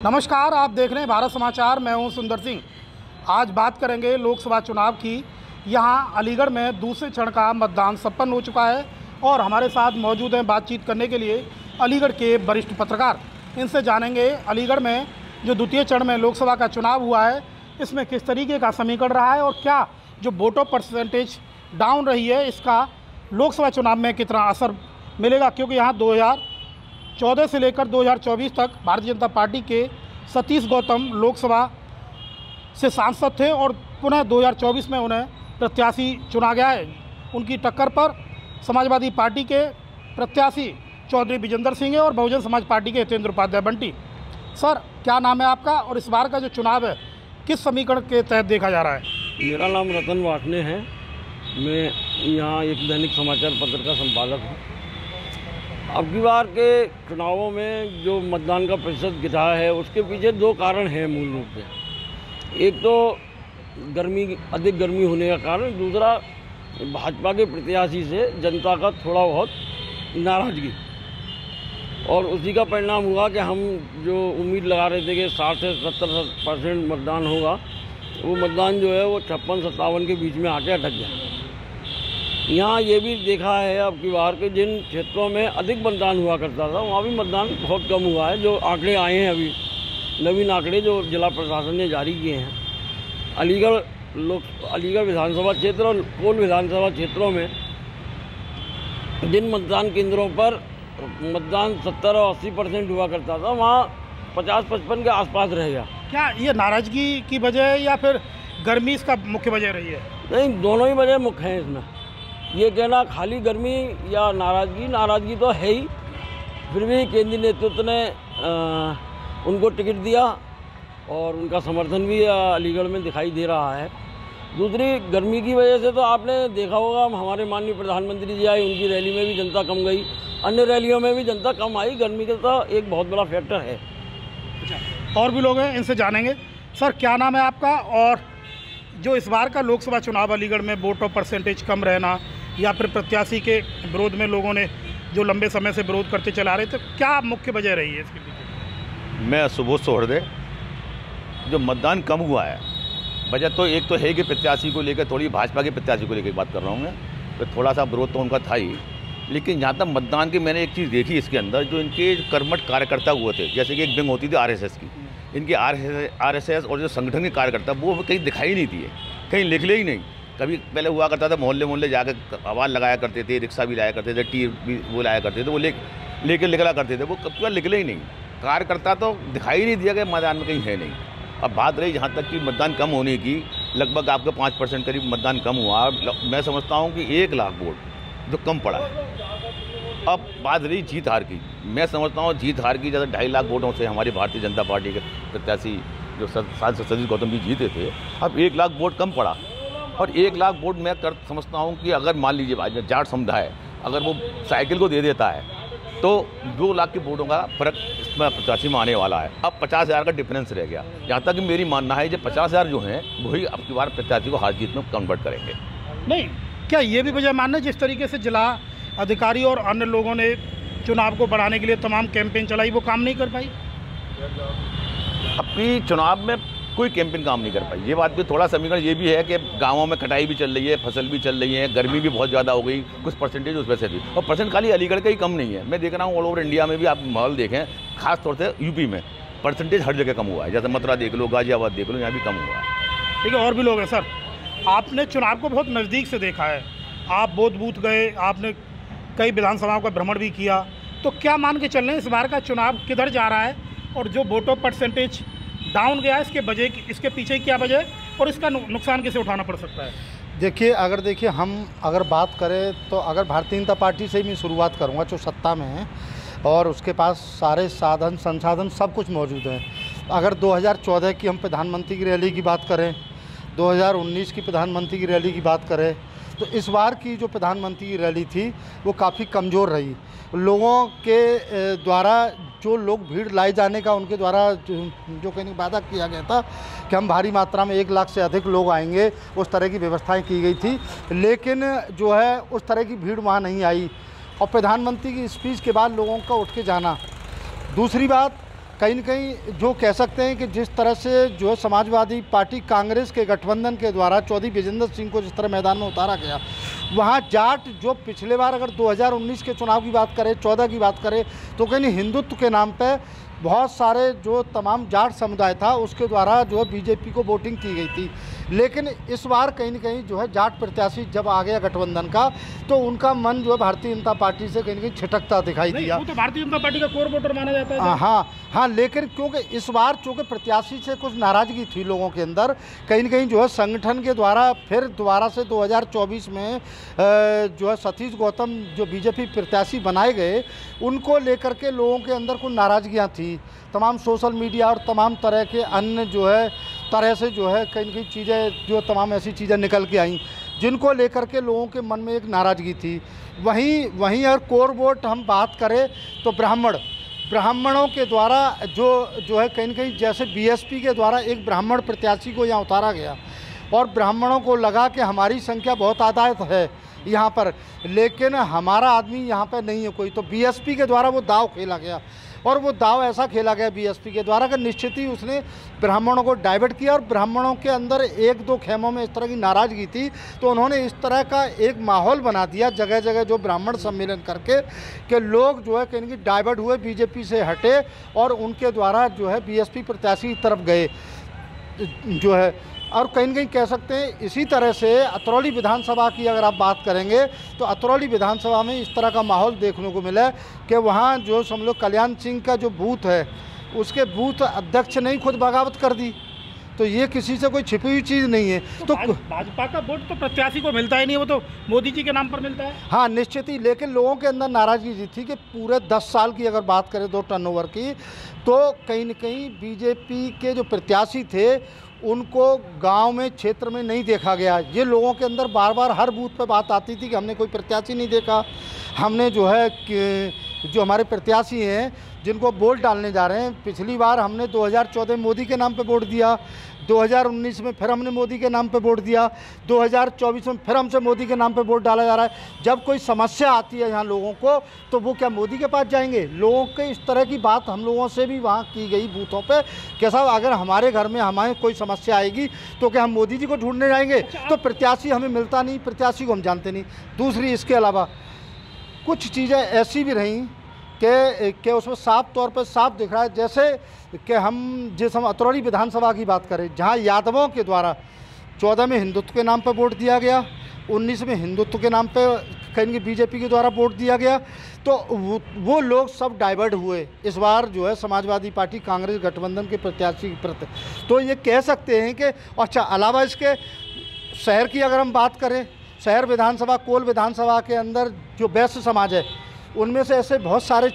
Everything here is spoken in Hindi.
नमस्कार, आप देख रहे हैं भारत समाचार, मैं हूँ सुंदर सिंह। आज बात करेंगे लोकसभा चुनाव की। यहाँ अलीगढ़ में दूसरे चरण का मतदान संपन्न हो चुका है और हमारे साथ मौजूद हैं बातचीत करने के लिए अलीगढ़ के वरिष्ठ पत्रकार। इनसे जानेंगे अलीगढ़ में जो द्वितीय चरण में लोकसभा का चुनाव हुआ है, इसमें किस तरीके का समीकरण रहा है और क्या जो वोटों परसेंटेज डाउन रही है, इसका लोकसभा चुनाव में कितना असर मिलेगा? क्योंकि यहाँ दो 2014 से लेकर 2024 तक भारतीय जनता पार्टी के सतीश गौतम लोकसभा से सांसद थे और पुनः 2024 में उन्हें प्रत्याशी चुना गया है। उनकी टक्कर पर समाजवादी पार्टी के प्रत्याशी चौधरी विजेंद्र सिंह है और बहुजन समाज पार्टी के हितेंद्र उपाध्याय बंटी। सर, क्या नाम है आपका? और इस बार का जो चुनाव है, किस समीकरण के तहत देखा जा रहा है? मेरा नाम रतन वाटने है। मैं यहाँ एक दैनिक समाचार पत्र का संपादक हूँ। अब की बार के चुनावों में जो मतदान का प्रतिशत गिरा है, उसके पीछे दो कारण हैं मूल रूप से। एक तो गर्मी, अधिक गर्मी होने का कारण, दूसरा भाजपा के प्रत्याशी से जनता का थोड़ा बहुत नाराज़गी। और उसी का परिणाम हुआ कि हम जो उम्मीद लगा रहे थे कि साठ से सत्तर परसेंट मतदान होगा, वो मतदान जो है वो छप्पन सत्तावन के बीच में आके अटक गया। यहाँ ये भी देखा है अब की बार के जिन क्षेत्रों में अधिक मतदान हुआ करता था वहाँ भी मतदान बहुत कम हुआ है। जो आंकड़े आए हैं अभी नवीन आंकड़े जो जिला प्रशासन ने जारी किए हैं। अलीगढ़ लोक अलीगढ़ विधानसभा क्षेत्र और कोल विधानसभा क्षेत्रों में जिन मतदान केंद्रों पर मतदान सत्तर और अस्सी परसेंट हुआ करता था वहाँ पचास पचपन के आसपास रह गया। क्या ये नाराज़गी की वजह है या फिर गर्मी इसका मुख्य वजह रही है? नहीं दोनों ही वजह मुख्य हैं इसमें। ये कहना खाली गर्मी या नाराज़गी नाराज़गी तो है ही। फिर भी केंद्रीय नेतृत्व ने उनको टिकट दिया और उनका समर्थन भी अलीगढ़ में दिखाई दे रहा है। दूसरी, गर्मी की वजह से तो आपने देखा होगा हमारे माननीय प्रधानमंत्री जी आए, उनकी रैली में भी जनता कम गई। अन्य रैलियों में भी जनता कम आई, गर्मी का तो एक बहुत बड़ा फैक्टर है। अच्छा और भी लोग हैं, इनसे जानेंगे। सर, क्या नाम है आपका? और जो इस बार का लोकसभा चुनाव, अलीगढ़ में वोटों परसेंटेज कम रहना या फिर प्रत्याशी के विरोध में लोगों ने जो लंबे समय से विरोध करते चला रहे थे, क्या मुख्य वजह रही है इसके पीछे? मैं सुबोध सोहरदे, जो मतदान कम हुआ है वजह तो एक तो है कि प्रत्याशी को लेकर थोड़ी भाजपा के प्रत्याशी को लेकर बात कर रहा हूँ मैं तो थोड़ा सा विरोध तो उनका था ही, लेकिन जहाँ तक मतदान की मैंने एक चीज़ देखी इसके अंदर, जो इनके कर्मठ कार्यकर्ता हुए थे, जैसे कि एक बिंग होती थी आरएसएस की, इनके आर एस एस और जो संगठन के कार्यकर्ता, वो कहीं दिखाई नहीं दिए, कहीं लिख ले ही नहीं। कभी पहले हुआ करता था, मोहल्ले मोहल्ले जाकर आवाज़ लगाया करते थे, रिक्शा भी लाया करते थे, टी भी वो लाया करते थे, वो ले, लेके निकला करते थे, वो कब तक निकले ही नहीं। कार्यकर्ता तो दिखाई नहीं दिया कि मैदान में कहीं है नहीं। अब बात रही जहाँ तक कि मतदान कम होने की, लगभग आपका पाँच परसेंट करीब मतदान कम हुआ। मैं समझता हूँ कि एक लाख वोट जो कम पड़ा। है अब बात रही जीत हार की। मैं समझता हूँ जीत हार की जैसे ढाई लाख वोटों से हमारी भारतीय जनता पार्टी के प्रत्याशी जो सांसद सतीश गौतम जी जीते थे, अब एक लाख वोट कम पड़ा। और एक लाख वोट मैं कर समझता हूँ कि अगर मान लीजिए भाई जाट समुदाय अगर वो साइकिल को दे देता है तो दो लाख के वोटों का फ़र्क इसमें प्रत्याशी में आने वाला है। अब पचास हज़ार का डिफरेंस रह गया। यहाँ तक मेरी मानना है जो पचास हज़ार जो हैं वही अब की बार प्रत्याशी को हार जीत में कन्वर्ट करेंगे। नहीं क्या ये भी वजह मानना जिस तरीके से जिला अधिकारी और अन्य लोगों ने चुनाव को बढ़ाने के लिए तमाम कैंपेन चलाई वो काम नहीं कर पाई? अपनी चुनाव में कोई कैंपेन काम नहीं कर पाई। ये बात भी थोड़ा समीकरण ये भी है कि गाँवों में कटाई भी चल रही है, फ़सल भी चल रही है, गर्मी भी बहुत ज़्यादा हो गई, कुछ परसेंटेज उस वजह से भी। और परसेंट खाली अलीगढ़ का ही कम नहीं है। मैं देख रहा हूँ ऑल ओवर इंडिया में भी आप माहौल देखें, खास तौर से यूपी में परसेंटेज हर जगह कम हुआ है। जैसे मथुरा देख लो, गाजियाबाद देख लो, यहाँ भी कम हुआ है। ठीक है, और भी लोग हैं सर। आपने चुनाव को बहुत नज़दीक से देखा है। आप बोध बूथ गए, आपने कई विधानसभाओं का भ्रमण भी किया। तो क्या मान के चल रहे हैं इस बार का चुनाव किधर जा रहा है? और जो वोटों परसेंटेज डाउन गया, इसके वजह इसके पीछे क्या वजह और इसका नुकसान कैसे उठाना पड़ सकता है? देखिए, अगर देखिए, हम अगर बात करें तो अगर भारतीय जनता पार्टी से ही मैं शुरुआत करूँगा, जो सत्ता में है, और उसके पास सारे साधन, संसाधन सब कुछ मौजूद हैं। अगर 2014 की हम प्रधानमंत्री की रैली की बात करें 2019 की प्रधानमंत्री की रैली की बात करें तो इस बार की जो प्रधानमंत्री रैली थी, वो काफ़ी कमज़ोर रही। लोगों के द्वारा जो लोग भीड़ लाए जाने का, उनके द्वारा जो कहीं वादा किया गया था कि हम भारी मात्रा में एक लाख से अधिक लोग आएँगे, उस तरह की व्यवस्थाएँ की गई थी। लेकिन जो है, उस तरह की भीड़ वहाँ नहीं आई। और प्रधानमंत्री की स्पीच के बाद लोगों का उठ के जाना। दूसरी बात कहीं ना कहीं जो कह सकते हैं कि जिस तरह से जो है समाजवादी पार्टी कांग्रेस के गठबंधन के द्वारा चौधरी विजेंद्र सिंह को जिस तरह मैदान में उतारा गया, वहाँ जाट जो पिछले बार अगर 2019 के चुनाव की बात करें 14 की बात करें तो कहीं हिंदुत्व के नाम पर बहुत सारे जो तमाम जाट समुदाय था, उसके द्वारा जो बीजेपी को वोटिंग की गई थी। लेकिन इस बार कहीं ना कहीं जो है जाट प्रत्याशी जब आ गया गठबंधन का तो उनका मन जो है भारतीय जनता पार्टी से कहीं ना कहीं छिटकता दिखाई दिया। तो भारतीय जनता पार्टी का कोर वोटर माना जाता है हाँ हाँ लेकिन क्योंकि इस बार चूँकि प्रत्याशी से कुछ नाराज़गी थी लोगों के अंदर कहीं ना कहीं जो है संगठन के द्वारा फिर दोबारा से 2024 में जो है सतीश गौतम जो बीजेपी प्रत्याशी बनाए गए उनको लेकर के लोगों के अंदर कुछ नाराज़गियाँ थी। तमाम सोशल मीडिया और तमाम तरह के अन्य जो है तरह से जो है कहीं कहीं चीज़ें, जो तमाम ऐसी चीज़ें निकल के आई, जिनको लेकर के लोगों के मन में एक नाराज़गी थी। वहीं वहीं अगर कोर वोट हम बात करें तो ब्राह्मण, ब्राह्मणों के द्वारा जो जो है कहीं न कहीं जैसे बीएसपी के द्वारा एक ब्राह्मण प्रत्याशी को यहाँ उतारा गया और ब्राह्मणों को लगा कि हमारी संख्या बहुत आदायत है यहाँ पर, लेकिन हमारा आदमी यहाँ पर नहीं है कोई। तो बीएसपी के द्वारा वो दाव खेला गया। और वो दाव ऐसा खेला गया बीएसपी के द्वारा कि निश्चित ही उसने ब्राह्मणों को डाइवर्ट किया और ब्राह्मणों के अंदर एक दो खेमों में इस तरह की नाराज़गी थी तो उन्होंने इस तरह का एक माहौल बना दिया जगह जगह जो ब्राह्मण सम्मेलन करके, कि लोग जो है कहीं डाइवर्ट हुए, बीजेपी से हटे और उनके द्वारा जो है बीएसपी प्रत्याशी की तरफ़ गए, जो है। और कहीं न कहीं कह सकते हैं इसी तरह से अतरौली विधानसभा की अगर आप बात करेंगे तो अतरौली विधानसभा में इस तरह का माहौल देखने को मिला कि वहाँ जो समझ लो कल्याण सिंह का जो बूथ है उसके बूथ अध्यक्ष ने ही खुद बगावत कर दी। तो ये किसी से कोई छिपी हुई चीज़ नहीं है। तो तो भाजपा का वोट तो प्रत्याशी को मिलता ही नहीं वो तो मोदी जी के नाम पर मिलता है। हाँ निश्चित ही लेकिन लोगों के अंदर नाराज़गी ये थी कि पूरे दस साल की अगर बात करें दो टर्नओवर की तो कहीं न कहीं बीजेपी के जो प्रत्याशी थे उनको गाँव में, क्षेत्र में नहीं देखा गया। ये लोगों के अंदर बार बार हर बूथ पर बात आती थी कि हमने कोई प्रत्याशी नहीं देखा। हमने जो है जो हमारे प्रत्याशी हैं, जिनको वोट डालने जा रहे हैं, पिछली बार हमने 2014 मोदी के नाम पर वोट दिया। 2019 में फिर हमने मोदी के नाम पे वोट दिया। 2024 में फिर हमसे मोदी के नाम पे वोट डाला जा रहा है। जब कोई समस्या आती है यहाँ लोगों को तो वो क्या मोदी के पास जाएँगे? लोगों के इस तरह की बात हम लोगों से भी वहाँ की गई बूथों पे कि साहब अगर हमारे घर में हमारे कोई समस्या आएगी तो क्या हम मोदी जी को ढूँढने जाएँगे? तो प्रत्याशी हमें मिलता नहीं प्रत्याशी को हम जानते नहीं। दूसरी इसके अलावा कुछ चीज़ें ऐसी भी रहीं कि कि उसमें साफ़ तौर पर साफ़ दिख रहा है जैसे कि हम जिस हम अतरौली विधानसभा की बात करें जहाँ यादवों के द्वारा चौदह में हिंदुत्व के नाम पर वोट दिया गया उन्नीस में हिंदुत्व के नाम पे कहीं बीजेपी के द्वारा वोट दिया गया तो वो, वो लोग सब डाइवर्ट हुए। इस बार जो है समाजवादी पार्टी कांग्रेस गठबंधन के प्रत्याशी प्रति। तो ये कह सकते हैं कि अच्छा अलावा इसके शहर की अगर हम बात करें शहर विधानसभा कोल विधानसभा के अंदर जो वैश्य समाज है उनमें से ऐसे बहुत सारे